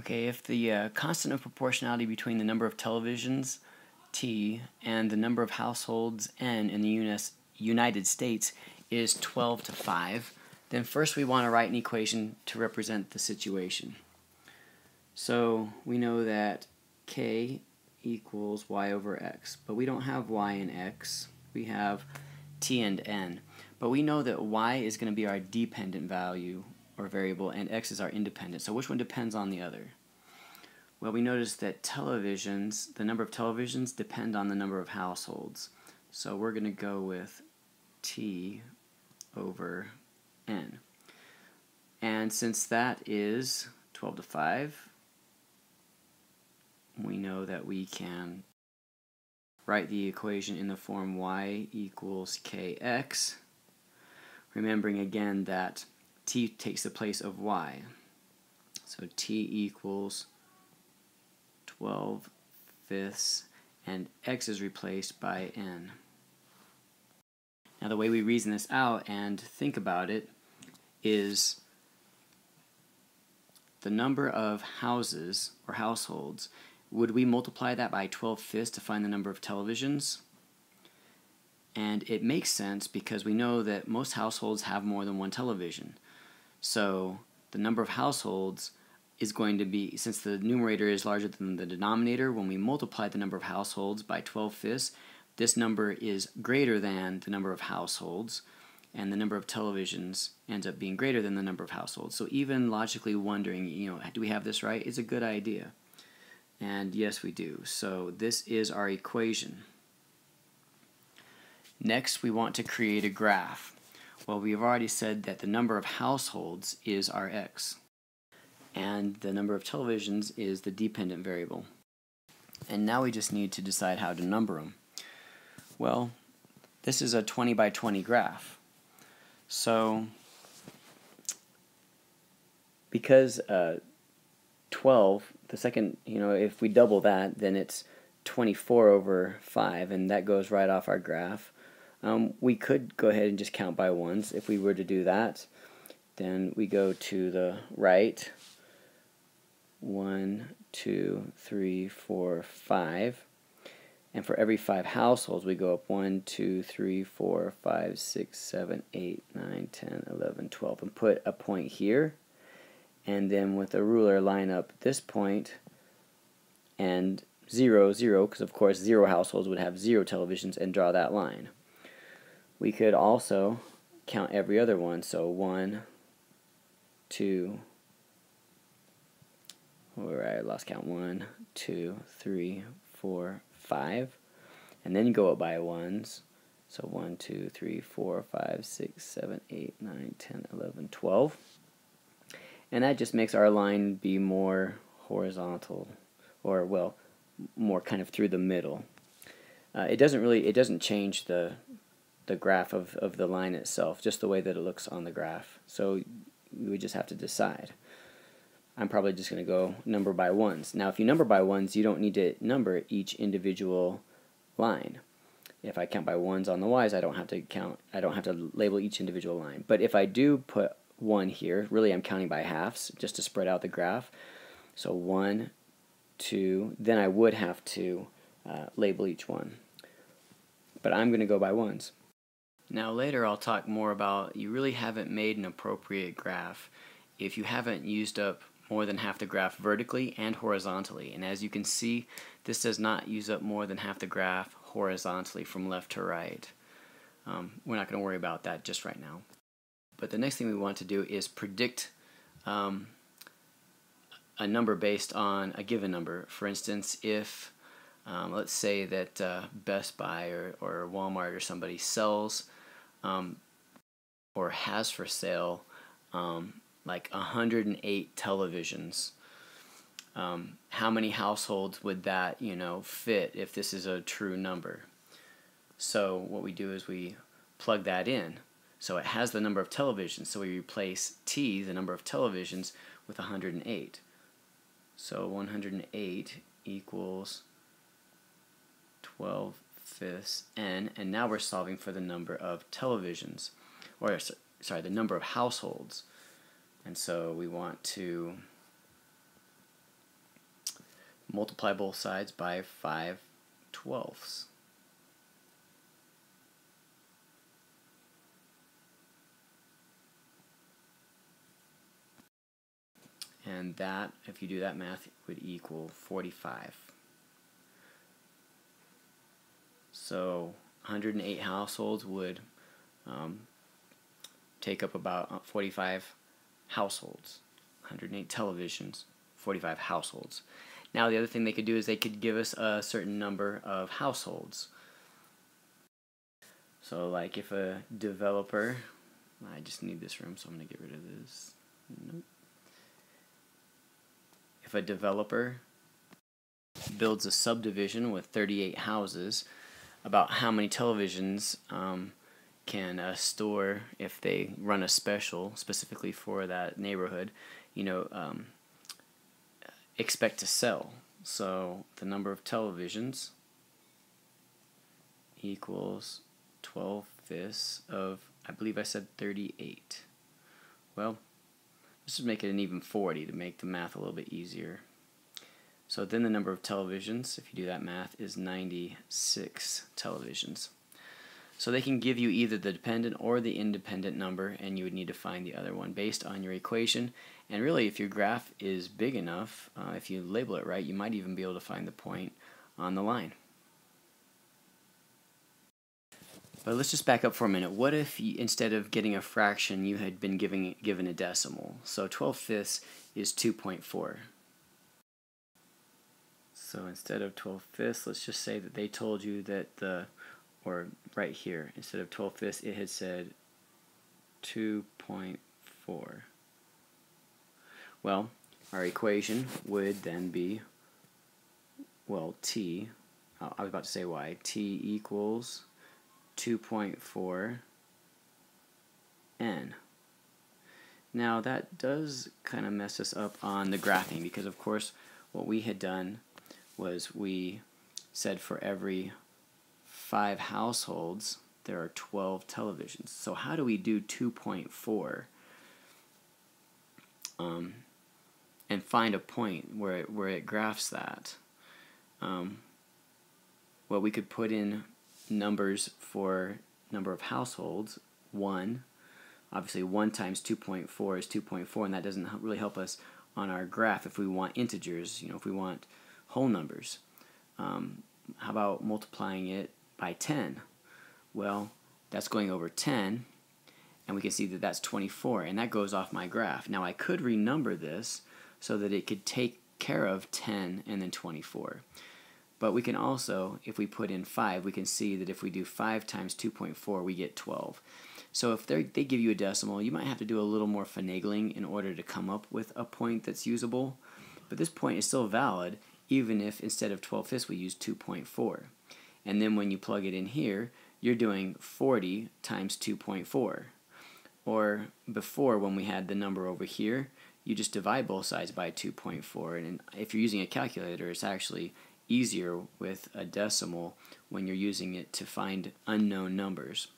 Okay, if the uh, constant of proportionality between the number of televisions, T, and the number of households, N, in the US, United States is 12 to 5, then first we want to write an equation to represent the situation. So we know that K equals y over x, but we don't have y and x. We have t and n. But we know that y is going to be our dependent value or variable and x is our independent. So which one depends on the other? Well, we notice that televisions, the number of televisions depend on the number of households. So we're going to go with t over n. And since that is 12 to 5, we know that we can write the equation in the form y equals kx, remembering again that t takes the place of y. So t equals 12 fifths, and x is replaced by n. Now the way we reason this out and think about it is the number of houses or households would we multiply that by 12 fifths to find the number of televisions? And it makes sense because we know that most households have more than one television. So the number of households is going to be, since the numerator is larger than the denominator, when we multiply the number of households by 12 fifths, this number is greater than the number of households, and the number of televisions ends up being greater than the number of households. So even logically wondering, you know, do we have this right, is a good idea. And yes, we do. So this is our equation. Next, we want to create a graph. Well, we've already said that the number of households is our x, and the number of televisions is the dependent variable. And now we just need to decide how to number them. Well, this is a 20 by 20 graph. So, because uh, 12 the second, you know, if we double that, then it's 24 over 5, and that goes right off our graph. Um, we could go ahead and just count by ones. If we were to do that, then we go to the right. 1, 2, 3, 4, 5. And for every 5 households, we go up 1, 2, 3, 4, 5, 6, 7, 8, 9, 10, 11, 12, and put a point here and then with a ruler line up this point and 0, 0, because of course 0 households would have 0 televisions, and draw that line. We could also count every other one, so 1, 2, where I lost count, 1, 2, 3, 4, 5, and then go up by ones, so 1, 2, 3, 4, 5, 6, 7, 8, 9, 10, 11, 12 and that just makes our line be more horizontal or well more kind of through the middle. Uh, it doesn't really it doesn't change the the graph of, of the line itself just the way that it looks on the graph so we would just have to decide I'm probably just going to go number by ones now if you number by ones you don't need to number each individual line if I count by ones on the y's I don't have to count I don't have to label each individual line but if I do put 1 here. Really, I'm counting by halves just to spread out the graph. So 1, 2, then I would have to uh, label each one. But I'm going to go by ones. Now later I'll talk more about you really haven't made an appropriate graph if you haven't used up more than half the graph vertically and horizontally. And as you can see, this does not use up more than half the graph horizontally from left to right. Um, we're not going to worry about that just right now. But the next thing we want to do is predict um, a number based on a given number. For instance, if um, let's say that uh, Best Buy or, or Walmart or somebody sells um, or has for sale um, like 108 televisions. Um, how many households would that you know fit if this is a true number? So what we do is we plug that in. So it has the number of televisions, so we replace t, the number of televisions, with 108. So 108 equals 12 fifths n, and now we're solving for the number of televisions, or sorry, the number of households. And so we want to multiply both sides by 5 twelfths. And that, if you do that math, would equal 45. So 108 households would um, take up about uh, 45 households. 108 televisions, 45 households. Now the other thing they could do is they could give us a certain number of households. So like if a developer, I just need this room so I'm going to get rid of this. Nope. If a developer builds a subdivision with 38 houses, about how many televisions um, can uh, store if they run a special specifically for that neighborhood, you know, um, expect to sell. So the number of televisions equals 12 fifths of, I believe I said 38. Well, let's just make it an even 40 to make the math a little bit easier. So then the number of televisions, if you do that math, is 96 televisions. So they can give you either the dependent or the independent number, and you would need to find the other one based on your equation. And really, if your graph is big enough, uh, if you label it right, you might even be able to find the point on the line. But let's just back up for a minute. What if you, instead of getting a fraction, you had been giving, given a decimal? So 12 fifths is 2.4. So instead of 12 fifths, let's just say that they told you that the, or right here, instead of 12 fifths, it had said 2.4. Well, our equation would then be, well, t, I was about to say y, t equals 2.4 n. Now that does kind of mess us up on the graphing because of course what we had done was we said for every five households there are 12 televisions. So how do we do 2.4 um, and find a point where it, where it graphs that? Um, well, we could put in numbers for number of households, 1. Obviously 1 times 2.4 is 2.4 and that doesn't really help us on our graph if we want integers, you know, if we want whole numbers. Um, how about multiplying it by 10? Well, that's going over 10, and we can see that that's 24, and that goes off my graph. Now I could renumber this so that it could take care of 10 and then 24. But we can also, if we put in 5, we can see that if we do 5 times 2.4, we get 12. So if they give you a decimal, you might have to do a little more finagling in order to come up with a point that's usable. But this point is still valid, even if instead of 12 fifths we use 2.4. And then when you plug it in here, you're doing 40 times 2.4. Or before, when we had the number over here, you just divide both sides by 2.4. And if you're using a calculator, it's actually easier with a decimal when you're using it to find unknown numbers.